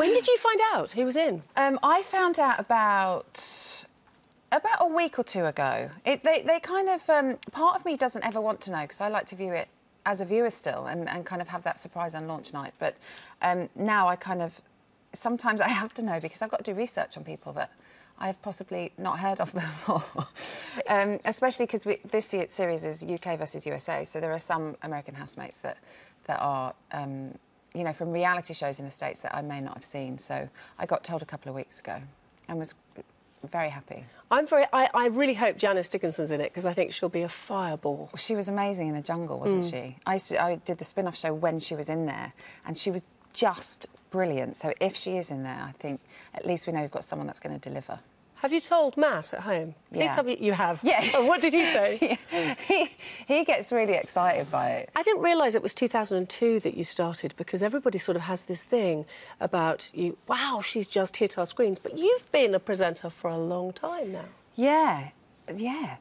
when did you find out he was in? Um, I found out about about a week or two ago. It, they, they kind of um, part of me doesn't ever want to know because I like to view it as a viewer still and, and kind of have that surprise on launch night. But um, now I kind of sometimes I have to know because I've got to do research on people that I've possibly not heard of before. um, especially because this series is UK versus USA, so there are some American housemates that that are. Um, you know, from reality shows in the States that I may not have seen. So I got told a couple of weeks ago and was very happy. I'm very. I, I really hope Janice Dickinson's in it because I think she'll be a fireball. She was amazing in the jungle, wasn't mm. she? I, to, I did the spin-off show when she was in there, and she was just brilliant. So if she is in there, I think at least we know we've got someone that's going to deliver. Have you told Matt at home? Please yeah. tell me you have. Yes. Oh, what did he say? he, he gets really excited by it. I didn't realise it was 2002 that you started because everybody sort of has this thing about you, wow, she's just hit our screens. But you've been a presenter for a long time now. Yeah, yeah.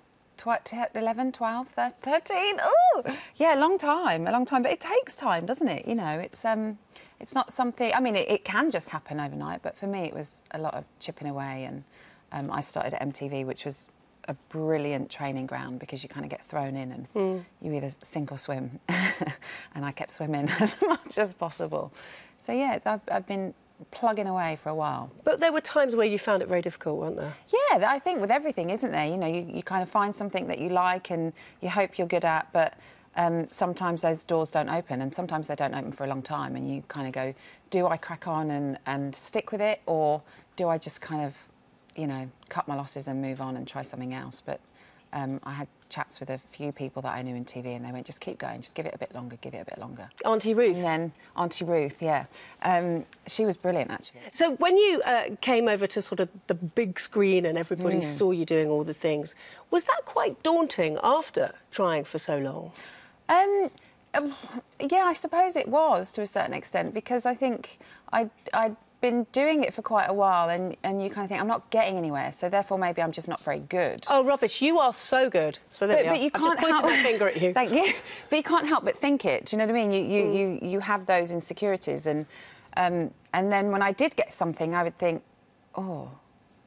11, 12, 13. Oh, yeah, a long time, a long time. But it takes time, doesn't it? You know, it's um, it's not something. I mean, it, it can just happen overnight. But for me, it was a lot of chipping away and um, I started at MTV, which was a brilliant training ground because you kind of get thrown in and mm. you either sink or swim. and I kept swimming as much as possible. So, yeah, I've, I've, been plugging away for a while. But there were times where you found it very difficult, weren't there? Yeah, I think with everything, isn't there? You know, you, you kind of find something that you like and you hope you're good at, but um, sometimes those doors don't open and sometimes they don't open for a long time and you kind of go, do I crack on and, and stick with it or do I just kind of you know, cut my losses and move on and try something else. But um, I had chats with a few people that I knew in TV, and they went, "Just keep going, just give it a bit longer, give it a bit longer." Auntie Ruth. And then Auntie Ruth, yeah, um, she was brilliant actually. So when you uh, came over to sort of the big screen and everybody mm. saw you doing all the things, was that quite daunting after trying for so long? Um, um, yeah, I suppose it was to a certain extent because I think I I been doing it for quite a while and, and you kind of think, I'm not getting anywhere, so therefore maybe I'm just not very good. Oh, rubbish, you are so good. So there but, but you can't help... my finger at you. Thank you. But you can't help but think it, do you know what I mean? You, you, mm. you, you have those insecurities and, um, and then when I did get something, I would think, oh,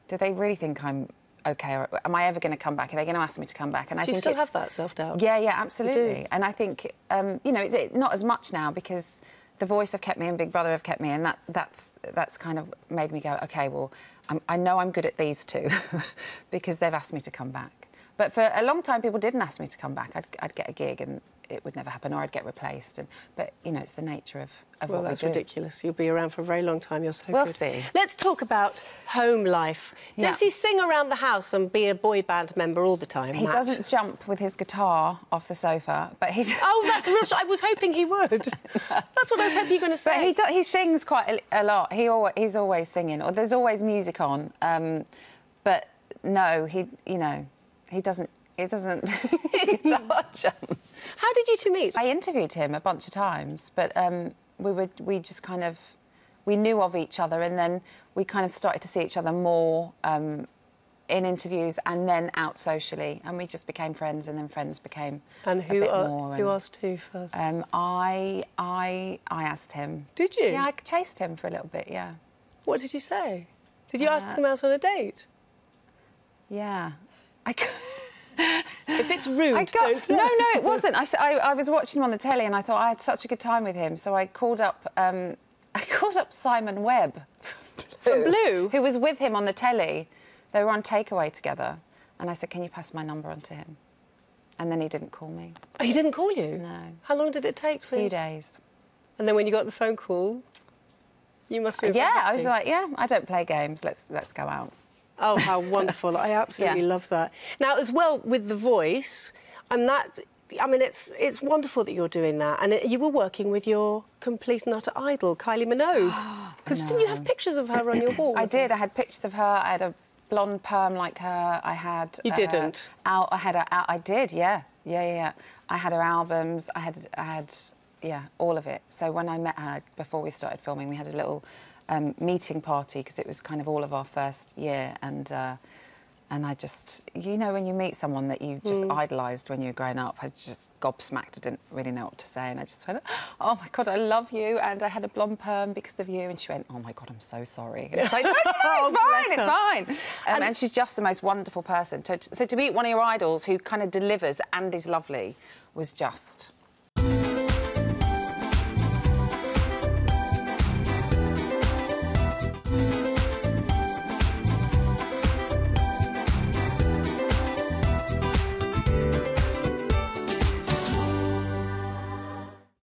do they really think I'm okay, or am I ever going to come back? Are they going to ask me to come back? And I think you still have that self doubt. Yeah, yeah, absolutely. And I think um, you know, it, not as much now because the Voice have kept me and Big Brother have kept me, and that that's that's kind of made me go, okay, well, I'm, i know I'm good at these two because they've asked me to come back. But for a long time, people didn't ask me to come back. I'd, I'd get a gig and it would never happen, or I'd get replaced. And, but you know, it's the nature of, of well, what that's we do. ridiculous. You'll be around for a very long time. You're so we'll good. see. Let's talk about home life. Does he sing around the house and be a boy band member all the time? He Matt? doesn't jump with his guitar off the sofa, but he. oh, that's real. I was hoping he would. that's what I was hoping you were going to say. But he do, he sings quite a, a, lot. He always, he's always singing, or there's always music on. Um, but no, he you know he doesn't he doesn't guitar jump. How did you two meet? I interviewed him a bunch of times, but um, we were we just kind of we knew of each other, and then we kind of started to see each other more um, in interviews, and then out socially, and we just became friends, and then friends became and who a bit are. Who and, asked who first? Um, I I I asked him. Did you? Yeah, I chased him for a little bit. Yeah. What did you say? Did you uh, ask him out on a date? Yeah. I. if it's rude, got, don't. No, no, it wasn't. I, I, I, was watching him on the telly and I thought I had such a good time with him, so I called up. Um, I called up Simon Webbe from Blue, who was with him on the telly. They were on takeaway together, and I said, "Can you pass my number on to him?" And then he didn't call me. Oh, he didn't call you? No. How long did it take? For a few days. And then when you got the phone call, you must be. Yeah, I was like, yeah, I don't play games. Let's let's go out. Oh, how wonderful. I absolutely yeah. love that. Now, as well, with The Voice, and that I mean, it's it's wonderful that you're doing that, and it, you were working with your complete and utter idol, Kylie Minogue. Because didn't you have pictures of her on your wall? I did. I had pictures of her. I had a blonde perm like her. I had. You uh, didn't. Out. I had. A, out, I did. Yeah. Yeah. Yeah. Yeah. I had her albums. I had. I had. Yeah. All of it. So when I met her before we started filming, we had a little um, meeting party because it was kind of all of our first year, and uh, and I just, you know, when you meet someone that you just mm. idolised when you were growing up, I just gobsmacked. I didn't really know what to say, and I just went, "Oh my god, I love you," and I had a blonde perm because of you. And she went, "Oh my god, I'm so sorry." And it's like, no, no, no, it's oh, fine, it's fine. Um, and, and, she's just the most wonderful person. So, so to meet one of your idols who kind of delivers and is lovely was just